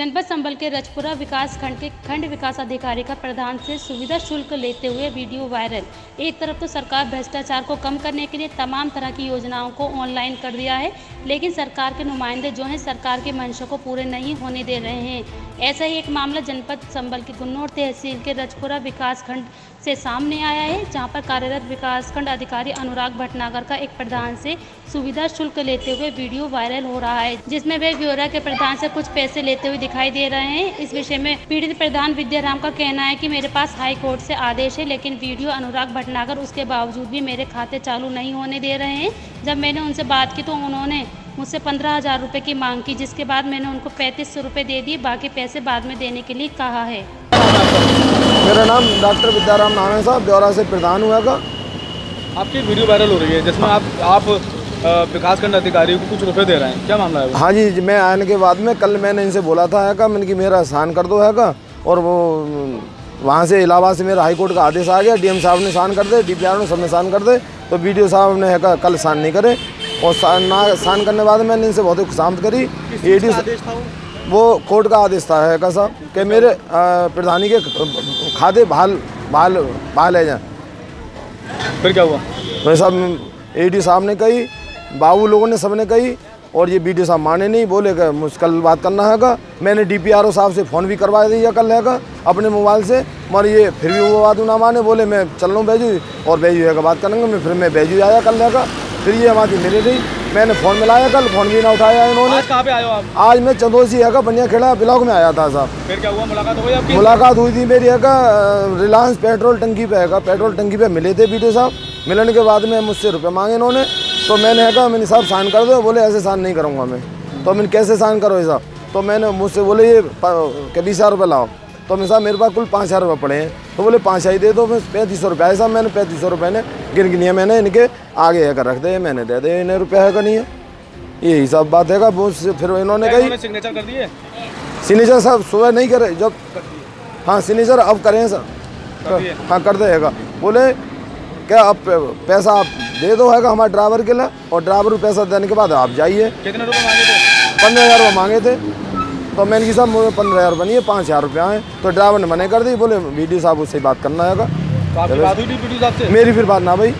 जनपद संबल के रजपुरा विकास खंड के खंड विकास अधिकारी का प्रधान से सुविधा शुल्क लेते हुए वीडियो वायरल। एक तरफ़ तो सरकार भ्रष्टाचार को कम करने के लिए तमाम तरह की योजनाओं को ऑनलाइन कर दिया है, लेकिन सरकार के नुमाइंदे जो हैं, सरकार के मंशा को पूरे नहीं होने दे रहे हैं। ऐसा ही एक मामला जनपद संबल के गुन्नौर तहसील के रजपुरा विकास खंड से सामने आया है, जहाँ पर कार्यरत विकासखंड अधिकारी अनुराग भटनागर का एक प्रधान से सुविधा शुल्क लेते हुए वीडियो वायरल हो रहा है, जिसमें वे ब्यूरो के प्रधान से कुछ पैसे लेते हुए दिखाई दे रहे हैं। इस विषय में पीड़ित प्रधान विद्याराम का कहना है कि मेरे पास हाई कोर्ट से आदेश है लेकिन वीडियो अनुराग भटनागर उसके बावजूद भी मेरे खाते चालू नहीं होने दे रहे हैं। जब मैंने उनसे बात की तो उन्होंने मुझसे पंद्रह हज़ार रुपये की मांग की जिसके बाद मैंने उनको पैंतीस सौ रुपये दे दिए बाकी पैसे बाद में देने के लिए कहा है। मेरा नाम डॉक्टर विद्याराम है साहब ब्यौरा से प्रधान हुआ का आपकी वीडियो वायरल हो रही है जिसमें आप आप विकासखंड अधिकारी को कुछ रुपए दे रहे हैं। क्या मामला है हाँ जी मैं आने के बाद में कल मैंने इनसे बोला था है का मैंने कि मेरा साइन कर दो है का और वो वहाँ से इलाहाबाद से मेरा हाई कोर्ट का आदेश आ गया डीएम साहब ने साइन कर दे डी पी ने सबने साइन कर दे तो वीडियो साहब ने है का कल साइन नहीं करे और साइन ना साइन करने बाद मैंने इनसे बहुत शांत करी ए डी वो? कोर्ट का आदेश था है का साहब कि मेरे प्रधानी के खाते बहाल बहाल बहाल है जाए फिर क्या हुआ? सब ए डी साहब ने कही बाबू लोगों ने सबने कही और ये बी साहब माने नहीं बोले कि मुश्किल बात करना हैगा मैंने डी पी आर साहब से फ़ोन भी करवा दिया कल हैगा अपने मोबाइल से। मगर ये फिर भी वो बात ना माने बोले मैं चल रहा हूँ बैजू और बैजू है का बात करेंगे मैं फिर मैं बैजू आया कल हैगा फिर ये हमारी मेरे नहीं। मैंने फ़ोन मिलाया कल फ़ोन भी ना उठाया इन्होंने। आज कहाँ पे आए हो आप? आज मैं चंदोसी हैगा बनिया खेड़ा ब्लॉक में आया था साहब। फिर क्या हुआ? मुलाकात हो गई आपकी? मुलाकात हुई थी मेरी हैगा रिलायंस पेट्रोल टंकी पे हैगा पेट्रोल टंकी पे मिले थे वीडियो साहब। मिलने के बाद में मुझसे रुपए मांगे इन्होंने। तो मैंने हैगा मैंने साहब साइन कर दो। बोले ऐसे साइन नहीं करूँगा मैं। तो मैंने कैसे साइन करो साहब? तो मैंने मुझसे बोले ये के बीस हज़ार रुपये लाओ। तो मैं साहब मेरे पास कुल पाँच हज़ार रुपये पड़े हैं। तो बोले पाँच ही दे दो मैं पैंतीस सौ रुपये है साहब मैंने पैंतीस सौ रुपये ने गिन गिनिया मैंने इनके आगे है कर रख दे मैंने दे दे इन्हें रुपया है का नहीं है? यही सब बात है वो फिर इन्होंने कही सिग्नेचर कर दिए? सिग्नेचर साहब सुबह नहीं करे जब हाँ सिग्नेचर अब करें सर हाँ कर देगा बोले क्या अब पे- पैसा आप दे दो हैगा हमारे ड्राइवर के लिए और ड्राइवर को पैसा देने के बाद आप जाइए। कितने रुपए मांगे थे? पंद्रह हज़ार रुपये मांगे थे। तो मैंने की साहब मुझे पंद्रह हज़ार रुपये नहीं है पाँच हज़ार रुपये आए। तो ड्राइवर ने मना कर दी बोले वीडियो साहब उससे बात करना हैगा। तो मेरी फिर बात ना भाई।